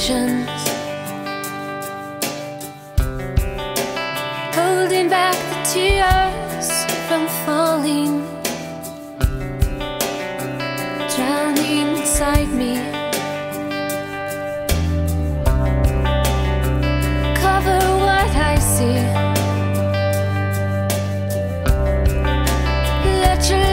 illusions. Holding back the tears from falling. Drowning inside me. Cover what I see. Let your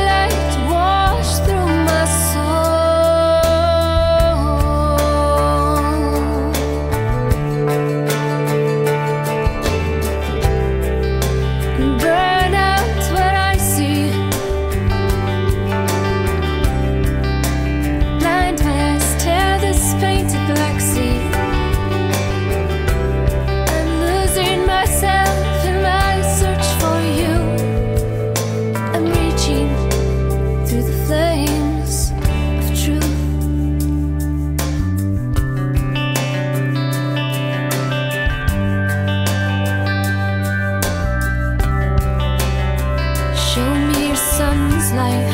life.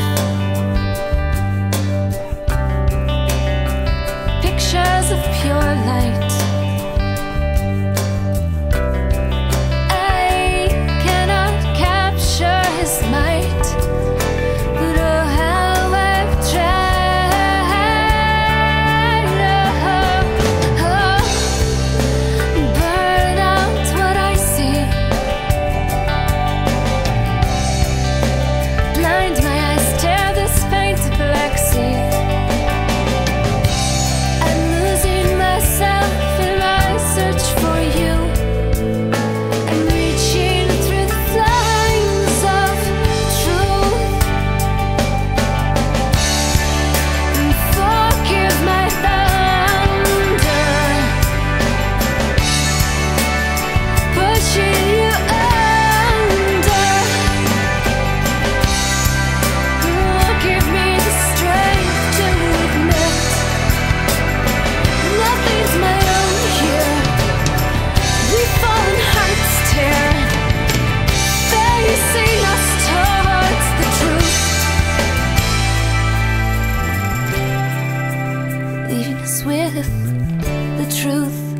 Pictures of pure light. leaving us with the truth.